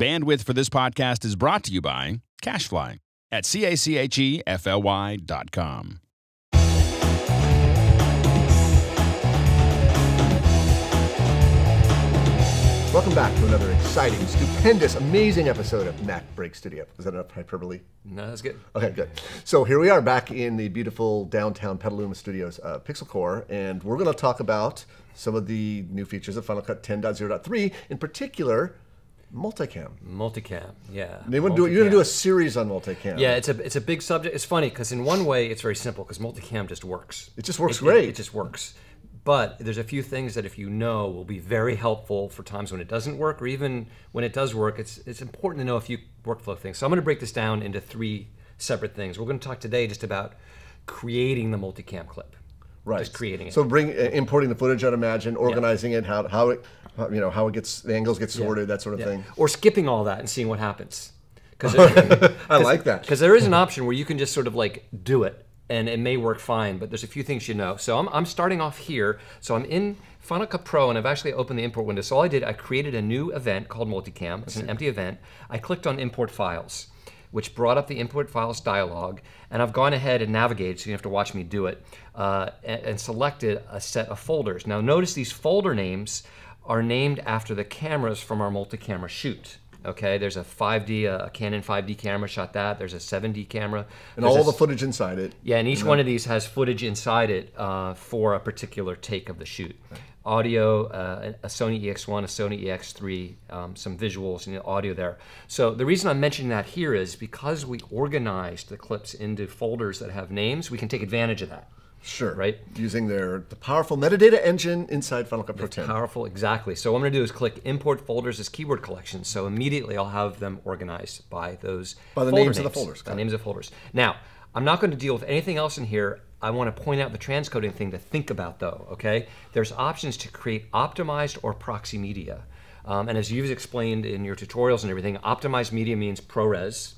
Bandwidth for this podcast is brought to you by CacheFly at C-A-C-H-E-F-L-Y dot com. Welcome back to another exciting, stupendous, amazing episode of Mac Break Studio. Is that enough hyperbole? No, that's good. Okay, good. So here we are back in the beautiful downtown Petaluma Studios uh, Pixel Corps, and we're going to talk about some of the new features of Final Cut 10.0.3, in particular, multicam. Multicam, yeah. They want to do, you're going to do a series on multicam. Yeah, it's a it's a big subject. It's funny because in one way it's very simple because multicam just works. It just works It- it- great. It, just works. But there's a few things that if you know will be very helpful for times when it doesn't work, or even when it does work. It's it's important to know a few workflow things. So I'm going to break this down into three separate things. We're going to talk today just about creating the multicam clip. Right. Just creating it. So bring uh, importing the footage, I'd imagine, organizing it, how how it, how, you know, how it gets the angles get sorted, that sort of Yeah. thing. Or skipping all that and seeing what happens. Because I like that. Because there is an option where you can just sort of like do it and it may work fine, but there's a few things you know. So I'm, I'm starting off here. So I'm in Final Cut Pro and I've actually opened the import window. So all I did, I created a new event called Multicam. It's an empty event. I clicked on Import Files, which brought up the Import Files dialog. And I've gone ahead and navigated, so you have to watch me do it, uh, and, and selected a set of folders. Now notice these folder names are named after the cameras from our multi-camera shoot. Okay, there's a 5D, a Canon 5D camera shot that. There's a 7D camera. And There's all a the footage inside it. yeah, and each one of these has footage inside it uh, for a particular take of the shoot. Audio, uh, a Sony EX1, a Sony EX3, um, some visuals and audio there. So the reason I'm mentioning that here is because we organized the clips into folders that have names, we can take advantage of that. Sure. Right. Using their the powerful metadata engine inside Final Cut Pro 10. Powerful, exactly. So what I'm going to do is click import folders as keyword collections. So immediately I'll have them organized by those By the folder names of the folders. By names of folders. Now, I'm not going to deal with anything else in here. I want to point out the transcoding thing to think about though, okay? There's options to create optimized or proxy media. Um, and as you've explained in your tutorials and everything, optimized media means ProRes.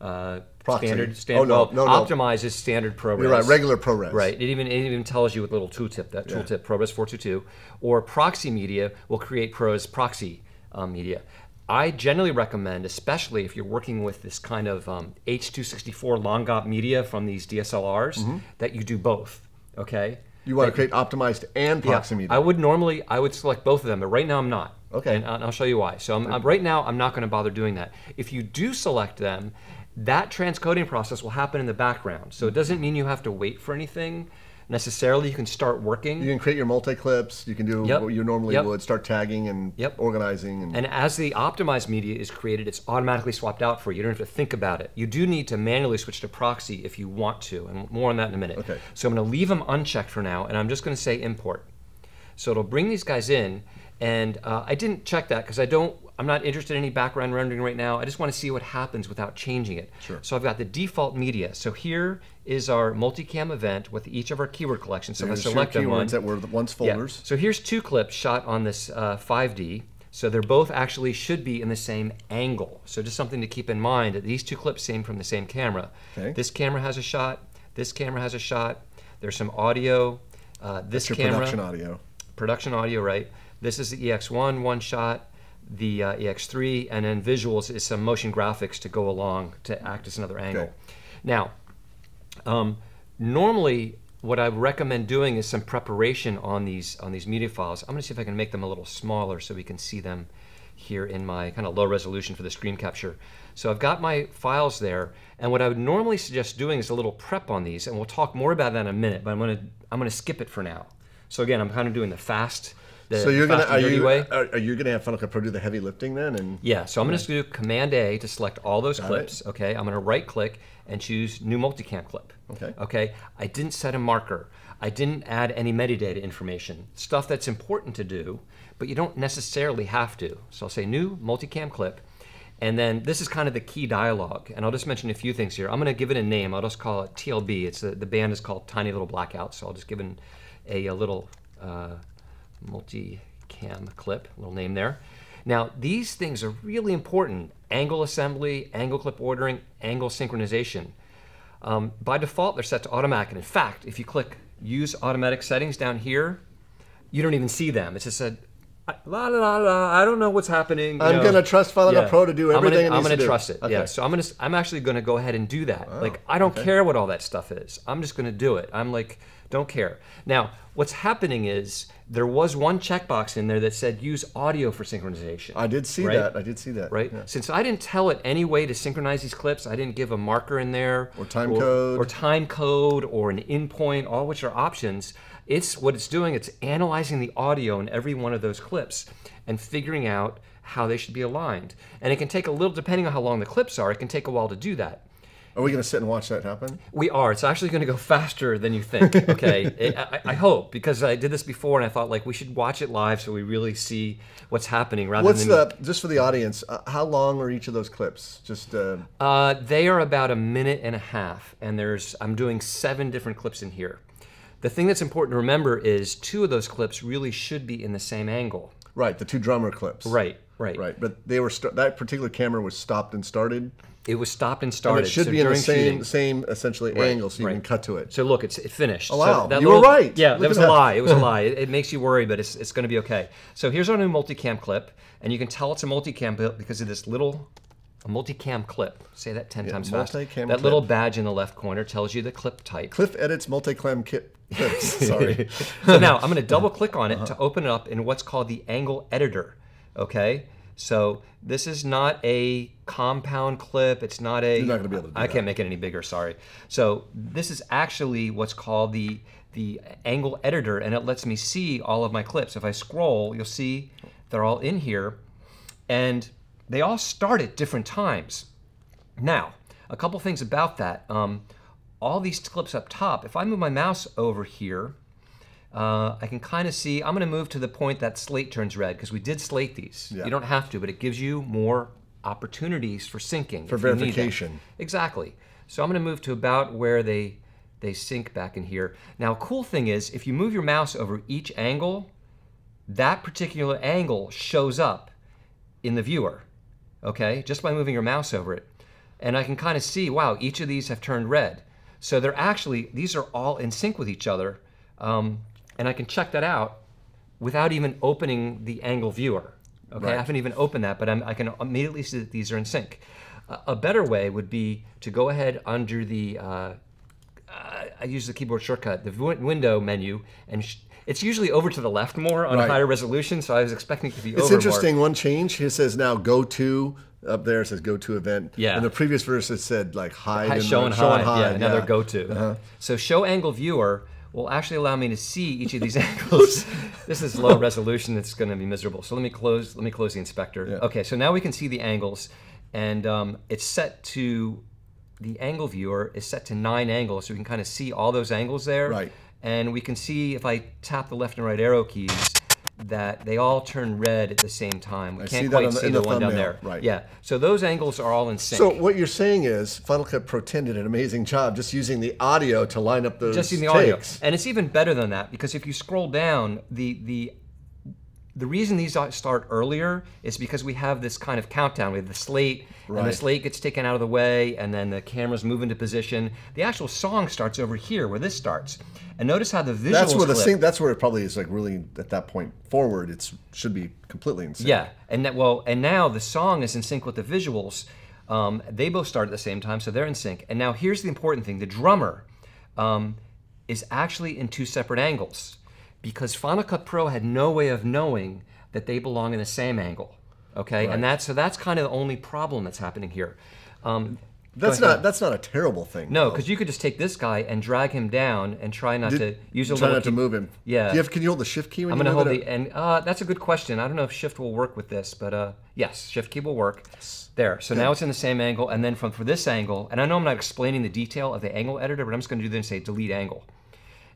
Uh, Proxy. Standard, standard. Oh, no, no, no. optimize is standard ProRes. You're right, regular ProRes. Right. It even it even tells you with little tooltip that tooltip ProRes 422 or proxy media will create ProRes proxy um, media. I generally recommend, especially if you're working with this kind of um, H264 long GOP media from these DSLRs, that you do both. Okay. You want to create optimized and proxy media. I would normally I would select both of them, but right now I'm not. Okay. And I'll I'll show you why. So I'm, I'm- right now I'm not going to bother doing that. If you do select them, that transcoding process will happen in the background. So it doesn't mean you have to wait for anything necessarily. You can start working. you can create your multi clips. You can do Yep. what you normally Yep. would. Start tagging and Yep. organizing. And, And as the optimized media is created, it's automatically swapped out for you. You don't have to think about it. You do need to manually switch to proxy if you want to, and more on that in a minute. Okay. So I'm going to leave them unchecked for now, and I'm just going to say import. So it'll bring these guys in, and uh, I didn't check that because I don't. I'm not interested in any background rendering right now. I just want to see what happens without changing it. Sure. So I've got the default media. So here is our multicam event with each of our keyword collections. So I select them keywords one, that were the once yeah. folders. So here's two clips shot on this uh, 5D. So they're both actually should be in the same angle. So just something to keep in mind that these two clips came from the same camera. Okay. This camera has a shot. This camera has a shot. There's some audio. Uh, this Your camera production audio. Production audio, right? This is the EX1 one shot, the uh, EX3, and then visuals is some motion graphics to go along to act as another angle. Okay. Now, um, normally what I recommend doing is some preparation on these on these media files. I'm going to see if I can make them a little smaller so we can see them here in my kind of low resolution for the screen capture. So I've got my files there, and what I would normally suggest doing is a little prep on these, and we'll talk more about that in a minute. But I'm going to I'm going to skip it for now. So again, I'm kind of doing the fast, the So you're gonna are you way. are, are you gonna have Final Cut Pro do the heavy lifting then? And Yeah, so I'm going to do Command A to select all those Got clips. Okay, I'm going to right click and choose New Multicam Clip. Okay. Okay, I didn't set a marker. I didn't add any metadata information. Stuff that's important to do, but you don't necessarily have to. So I'll say New Multicam Clip. And then this is kind of the key dialogue. And I'll just mention a few things here. I'm going to give it a name. I'll just call it TLB. It's a, the band is called Tiny Little Blackout. So I'll just give it a, a little uh, multi-cam clip, little name there. Now, these things are really important. Angle assembly, angle clip ordering, angle synchronization. Um, by default, they're set to automatic. And in fact, if you click Use Automatic Settings down here, you don't even see them. It's just a I, la la la. I don't know what's happening. I'm know. gonna trust Final Cut Pro to do I'm everything it Gonna, I'm gonna to trust it. Okay. Yeah. So I'm gonna. I'm actually gonna go ahead and do that. like I don't care what all that stuff is. I'm just gonna do it. I'm like, don't care. Now, what's happening is there was one checkbox in there that said use audio for synchronization. I did see Right? that. I did see that. right? Yeah. Since I didn't tell it any way to synchronize these clips, I didn't give a marker in there, Or time code. or time code, or an in point, all which are options. It's what it's doing. It's analyzing the audio in every one of those clips and figuring out how they should be aligned. And it can take a little, depending on how long the clips are, it can take a while to do that. Are we gonna sit and watch that happen? We are. It's actually going to go faster than you think. Okay, It- I, I hope because I did this before and I thought like we should watch it live so we really see what's happening rather What's than the just for the audience? Uh, how long are each of those clips? Just uh, Uh, they are about a minute and a half, and there's I'm doing seven different clips in here. The thing that's important to remember is two of those clips really should be in the same angle. right, the two drummer clips. Right, right, Right, but they were that particular camera was stopped and started. It was stopped and And started. it should so be in the same shooting- same essentially angle, so you can cut to it. So look, it's it finished. Oh, wow. So that You were right. Yeah, Look that was that. a lie. It was a lie. It, it makes you worry, but it's, it's going to be okay. So here's our new multicam clip, and you can tell it's a multicam clip because of this little a multicam clip. Say that ten times fast. multicam That little badge in the left corner tells you the clip type. Cliff edits multicam kit. Sorry. so now I'm going to double click on it Uh-huh. to open it up in what's called the angle editor. Okay, so this is not a compound clip. It's not a. You're not gonna be able to do I that. can't make it any bigger. Sorry. So this is actually what's called the the angle editor, and it lets me see all of my clips. If I scroll, you'll see they're all in here, and they all start at different times. Now, a couple things about that. Um, all these clips up top, if I move my mouse over here, uh, I can kind of see, I'm going to move to the point that slate turns red because we did slate these. Yeah. You don't have to, but it gives you more opportunities for syncing. For if you need them. verification. Exactly. So I'm going to move to about where they they sync back in here. Now, cool thing is if you move your mouse over each angle, that particular angle shows up in the viewer, okay? Just by moving your mouse over it. And I can kind of see, wow, each of these have turned red. So they're actually, these are all in sync with each other. Um, and I can check that out without even opening the angle viewer. Okay, I haven't even opened that, but I'm, I can immediately see that these are in sync. A- a better way would be to go ahead under the, uh, I use the keyboard shortcut, the window menu, and sh- it's usually over to the left more on Right. a higher resolution. So I was expecting it to be It's interesting. One change. It says now go to up there. It says go to event. Yeah. In the previous verse, it said like hide. more. and Show and show hide, and hide. yeah, another yeah. Uh-huh. go-to. So show angle viewer will actually allow me to see each of these angles. this is low resolution. It's going to be miserable. So let me close. Let me close the inspector. Yeah. Okay, so now we can see the angles, and um, it's set to the angle viewer is set to nine angles, so we can kind of see all those angles there. Right. And we can see if I tap the left and right arrow keys that they all turn red at the same time. We I can't see quite the- see the, the one down there. right. Yeah. So those angles are all in sync. So what you're saying is Final Cut Pro 10 did an amazing job just using the audio to line up those just in the audio. And it's even better than that because if you scroll down, the the the reason these start earlier is because we have this kind of countdown. We have the slate, and the slate gets taken out of the way, and then the cameras move into position. The actual song starts over here, where this starts. And notice how the visuals That's where the clip- sync. That's where it probably is like really at that point forward. It should be completely in sync. Yeah, and that, well, and now the song is in sync with the visuals. Um, they both start at the same time, so they're in sync. And now here's the important thing: the drummer um, is actually in two separate angles because Final Cut Pro had no way of knowing that they belong in the same angle. Okay, Right. and that's so that's kind of the only problem that's happening here. Um, That's not. That's not a terrible thing. No, because you could just take this guy and drag him down and try not Did- to use a try not to move him. Yeah. Do you have, can you hold the shift key when I'm going to hold the and uh, that's a good question. I don't know if shift will work with this, but uh, yes, shift key will work. There. So now it's in the same angle, and then from for this angle, and I know I'm not explaining the detail of the angle editor, but I'm just going to do this and say delete angle.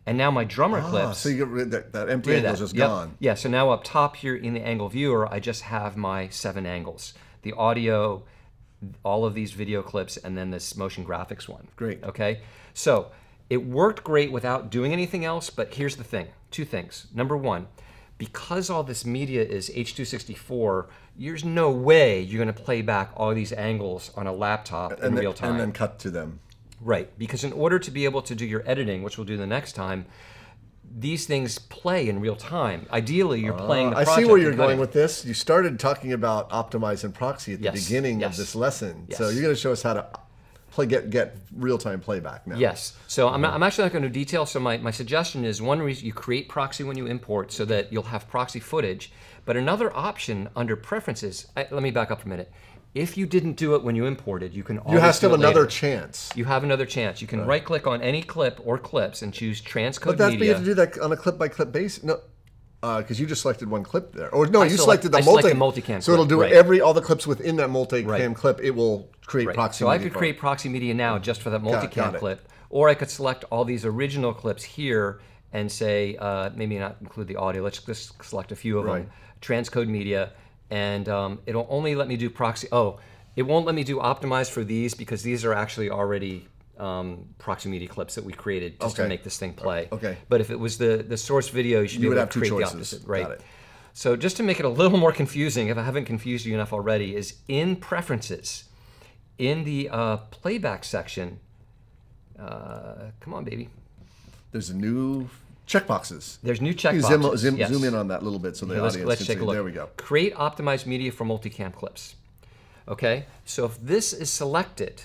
And now my drummer Ah, clips. so you get rid of that, that empty angle is just Yep. gone. Yeah, so now up top here in the angle viewer, I just have my seven angles. The audio, all of these video clips, and then this motion graphics one. Great. Okay? So it worked great without doing anything else, but here's the thing. Two things. Number one, because all this media is H264, there's no way you're going to play back all these angles on a laptop in And then, real time. and then cut to them. Right, because in order to be able to do your editing, which we'll do the next time, these things play in real time. Ideally, you're playing the Uh, I see where you're going with this. You started talking about optimize and proxy at the Yes, beginning yes. of this lesson. So you're going to show us how to play get get real time playback now. Yes. So I'm, I'm actually not going to detail. So my, my suggestion is one reason you create proxy when you import so that you'll have proxy footage. But another option under preferences, I, let me back up for a minute. If you didn't do it when you imported, you can You always have to have it another chance. You have another chance. You can right click on any clip or clips and choose transcode But that's but you have to do that on a clip by clip basis. No, because you just selected one clip there, or no, I you select- selected the multi. select the multicam So it'll do right. every all the clips within that multicam Right. clip. It will create Right. proxy. So I could create proxy media now just for that Got- multicam got it. clip, or I could select all these original clips here and say uh, maybe not include the audio. Let's just select a few of them. Transcode media, and um, it'll only let me do proxy. Oh, it won't let me do optimize for these because these are actually already um, proxy media clips that we created just to make this thing play. Okay. But if it was the the source video, you should You be would able have to two create choices. the opposite. Right. So just to make it a little more confusing, if I haven't confused you enough already, is in preferences, in the uh, playback section. Uh, come on, baby. There's a new checkboxes. There's new checkboxes. Zoom, zoom, yes. zoom in on that a little bit so the Here, let's, audience let's can take see. a look. There we go. Create optimized media for multicam clips. Okay, so if this is selected,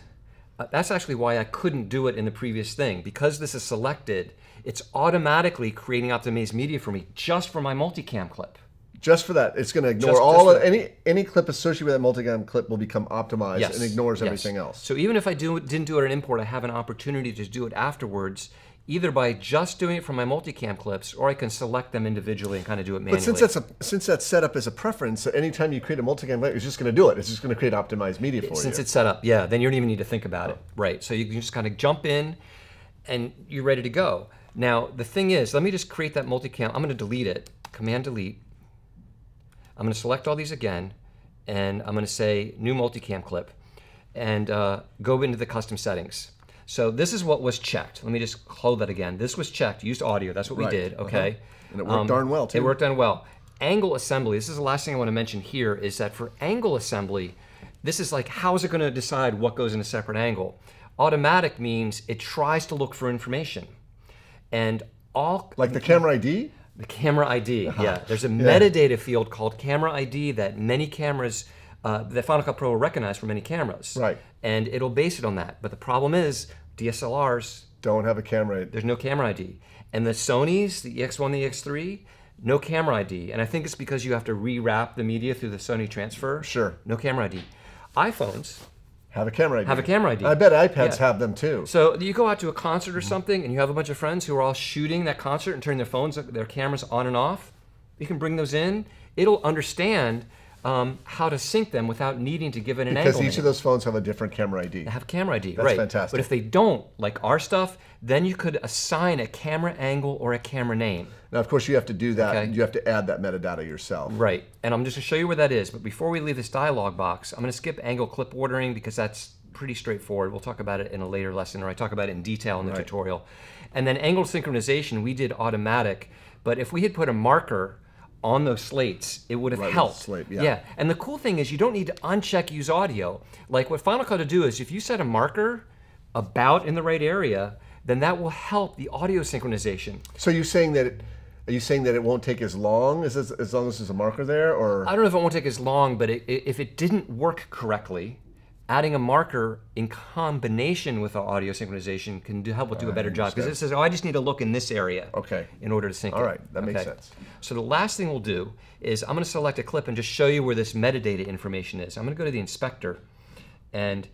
uh, that's actually why I couldn't do it in the previous thing. Because this is selected, it's automatically creating optimized media for me just for my multicam clip. Just for that, it's going to ignore Just- all just of any any clip associated with that multicam clip will become optimized Yes. and ignores yes. everything else. So even if I do, didn't do it in import, I have an opportunity to do it afterwards, either by just doing it from my multicam clips, or I can select them individually and kind of do it manually. But since that's a since that's set up as a preference, so anytime you create a multicam clip, it's just going to do it. It's just going to create optimized media for since you. Since it's set up, yeah, then you don't even need to think about it, right? So you can just kind of jump in, and you're ready to go. Now the thing is, let me just create that multicam. I'm going to delete it. Command delete. I'm going to select all these again, and I'm going to say new multicam clip, and uh, go into the custom settings. So this is what was checked. Let me just close that again. This was checked. Used audio. That's what Right. we did. Okay. Um, Uh-huh. And it worked darn well, too. It worked darn well. Angle assembly. This is the last thing I want to mention here. Is that for angle assembly, this is like how is it going to decide what goes in a separate angle? Automatic means it tries to look for information, and all like the camera ID. the camera ID, Uh-huh. yeah. There's a metadata field called camera ID that many cameras, uh, that Final Cut Pro will recognize for many cameras. Right. And it'll base it on that. But the problem is, DSLRs, Don't have a camera. ID. there's no camera ID. And the Sony's, the EX1, the EX3, no camera ID. And I think it's because you have to rewrap the media through the Sony transfer. Sure. No camera ID. iPhones, Have a camera ID. Have a camera ID. I bet iPads Yeah. have them too. So you go out to a concert or something, and you have a bunch of friends who are all shooting that concert and turning their phones, their cameras on and off. You can bring those in. It'll understand um, how to sync them without needing to give it an because angle. Because each of those phones have a different camera ID. They have camera ID, That's right? fantastic. But if they don't, like our stuff, then you could assign a camera angle or a camera name. Now, of course, you have to do that. Okay. You have to add that metadata yourself. Right. And I'm just going to show you where that is. But before we leave this dialog box, I'm going to skip angle clip ordering because that's pretty straightforward. We'll talk about it in a later lesson, or I talk about it in detail in the Right. tutorial. And then angle synchronization, we did automatic. But if we had put a marker on those slates, it would have Right, helped. slate, yeah. And the cool thing is you don't need to uncheck use audio. Like what Final Cut will do is if you set a marker about in the right area, then that will help the audio synchronization. So you're saying that it, are you saying that it won't take as long as as, as long as there's a marker there, or I don't know if it won't take as long, but it, it- if it didn't work correctly, adding a marker in combination with our audio synchronization can do, help it do a better job. Because it says, oh, I just need to look in this area Okay. in order to sync All it. right, that makes sense. So the last thing we'll do is I'm going to select a clip and just show you where this metadata information is. I'm going to go to the inspector, and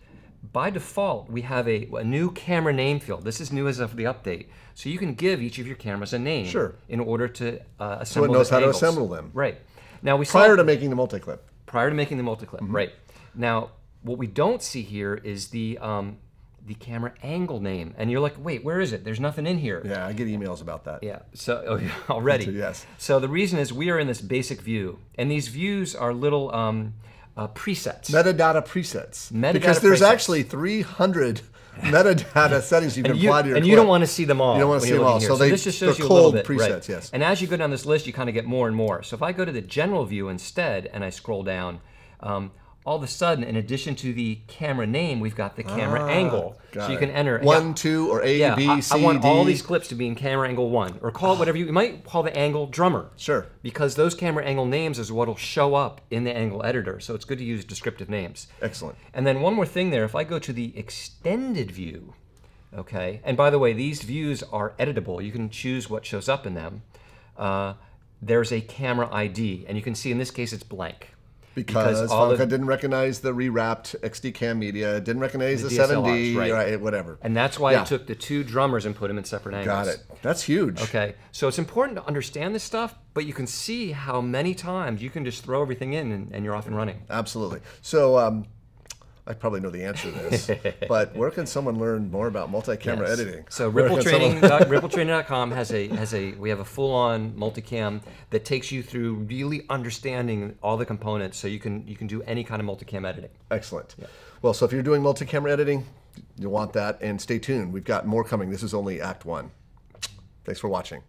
by default, we have a, a new camera name field. This is new as of the update. So you can give each of your cameras a name Sure. in order to uh, assemble knows the how to assemble them. Right. Now we prior saw, to making the multi-clip? prior to making the multi-clip. Mm-hmm. Right. Now, what we don't see here is the um, the camera angle name, and you're like, wait, where is it? There's nothing in here. Yeah, I get emails about that. Yeah. So oh, yeah, already. yes. So the reason is we are in this basic view, and these views are little um, uh, presets. Metadata presets. Metadata because there's presets. actually 300 metadata settings you can you, apply to your and you don't want to see them all. You don't wanna see them all, so here. they- this just shows they're you a little cold bit, right. presets, yes. And as you go down this list, you kind of get more and more. So if I go to the general view instead, and I scroll down, um, all of a sudden, in addition to the camera name, we've got the camera angle. So Ah, you it. can enter one, yeah, two, or A, yeah, B, I- C, I want all these clips to be in camera angle one, or call it whatever you, you might call the angle drummer. Sure. Because those camera angle names is what'll show up in the angle editor. So it's good to use descriptive names. Excellent. And then one more thing there, if I go to the extended view, okay, and by the way, these views are editable. You can choose what shows up in them. Uh, there's a camera ID, and you can see in this case it's blank. Because, Final of- didn't recognize the rewrapped XD cam media, didn't recognize the, The 7D, DSLRs, right. whatever. And that's why Yeah. I took the two drummers and put them in separate angles. Got it. That's huge. Okay, so it's important to understand this stuff, but you can see how many times you can just throw everything in and, and you're off and running. Absolutely. So um, I probably know the answer to this, but where can someone learn more about multi-camera Yes. editing? So Where Ripple can Training, someone- dot- rippletraining.com has a has a we have a full on multicam that takes you through really understanding all the components, so you can you can do any kind of multicam editing. Excellent. Well, so if you're doing multi-camera editing, you'll want that, and stay tuned. We've got more coming. This is only Act One. Thanks for watching.